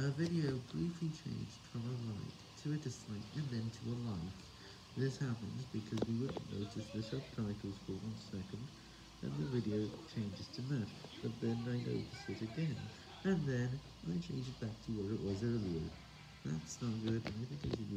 A video briefly changed from a like to a dislike and then to a like. This happens because we wouldn't notice the subtitles for one second, and the video changes to that, but then I notice it again, and then I change it back to where it was earlier. That's not good, and I think I should.